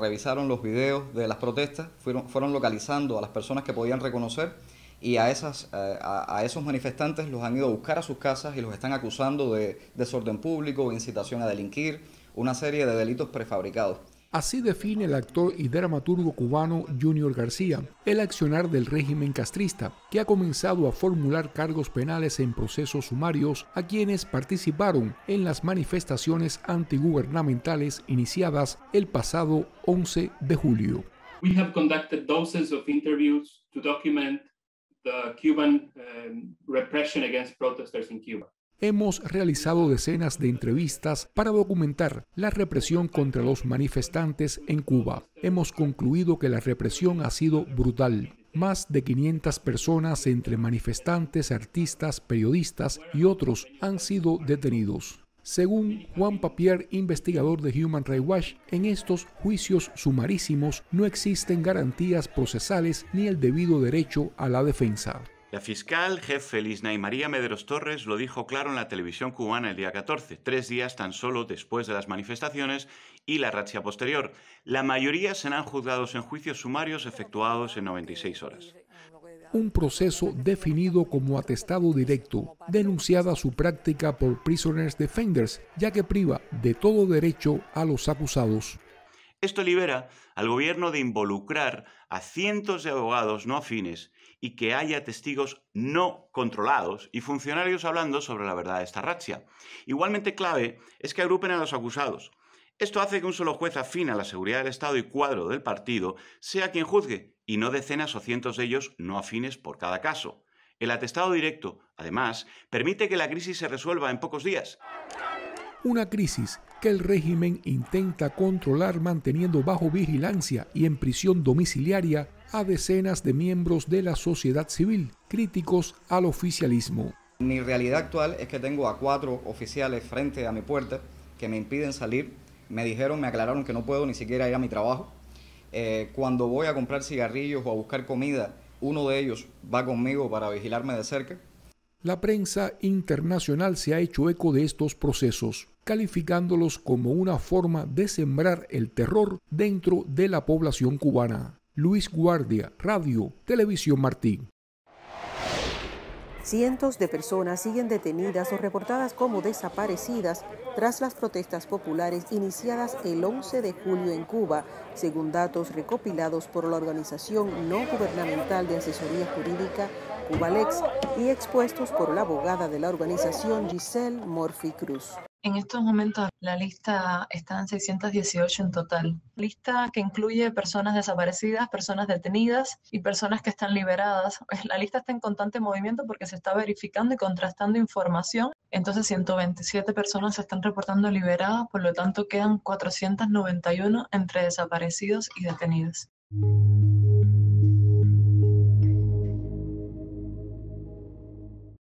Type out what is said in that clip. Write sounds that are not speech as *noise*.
Revisaron los videos de las protestas, fueron, localizando a las personas que podían reconocer y a, eh, a, esos manifestantes los han ido a buscar a sus casas y los están acusando de desorden público, incitación a delinquir, una serie de delitos prefabricados. Así define el actor y dramaturgo cubano Junior García el accionar del régimen castrista, que ha comenzado a formular cargos penales en procesos sumarios a quienes participaron en las manifestaciones antigubernamentales iniciadas el pasado 11 de julio. We have conducted dozens of interviews to document the Cuban um, repression against protesters in Cuba. Hemos realizado decenas de entrevistas para documentar la represión contra los manifestantes en Cuba. Hemos concluido que la represión ha sido brutal. Más de 500 personas entre manifestantes, artistas, periodistas y otros han sido detenidos. Según Juan Papier, investigador de Human Rights Watch, en estos juicios sumarísimos no existen garantías procesales ni el debido derecho a la defensa. La fiscal jefe Lisnay María Medros Torres lo dijo claro en la televisión cubana el día 14, tres días tan solo después de las manifestaciones y la razzia posterior. La mayoría serán juzgados en juicios sumarios efectuados en 96 horas. Un proceso definido como atestado directo, denunciada su práctica por Prisoners Defenders, ya que priva de todo derecho a los acusados. Esto libera al gobierno de involucrar a cientos de abogados no afines y que haya testigos no controlados y funcionarios hablando sobre la verdad de esta razzia. Igualmente clave es que agrupen a los acusados. Esto hace que un solo juez afín a la seguridad del Estado y cuadro del partido sea quien juzgue, y no decenas o cientos de ellos no afines por cada caso. El atestado directo, además, permite que la crisis se resuelva en pocos días. Una crisis que el régimen intenta controlar manteniendo bajo vigilancia y en prisión domiciliaria a decenas de miembros de la sociedad civil críticos al oficialismo. Mi realidad actual es que tengo a cuatro oficiales frente a mi puerta que me impiden salir. Me dijeron, me aclararon que no puedo ni siquiera ir a mi trabajo. Eh, cuando voy a comprar cigarrillos o a buscar comida, uno de ellos va conmigo para vigilarme de cerca. La prensa internacional se ha hecho eco de estos procesos, calificándolos como una forma de sembrar el terror dentro de la población cubana. Luis Guardia, Radio, Televisión Martín. Cientos de personas siguen detenidas o reportadas como desaparecidas tras las protestas populares iniciadas el 11 de julio en Cuba, según datos recopilados por la organización no gubernamental de asesoría jurídica Cubalex y expuestos por la abogada de la organización Giselle Morphy Cruz. En estos momentos la lista está en 618 en total. Lista que incluye personas desaparecidas, personas detenidas y personas que están liberadas. *laughs* La lista está en constante movimiento porque se está verificando y contrastando información. Entonces 127 personas se están reportando liberadas, por lo tanto quedan 491 entre desaparecidos y detenidos.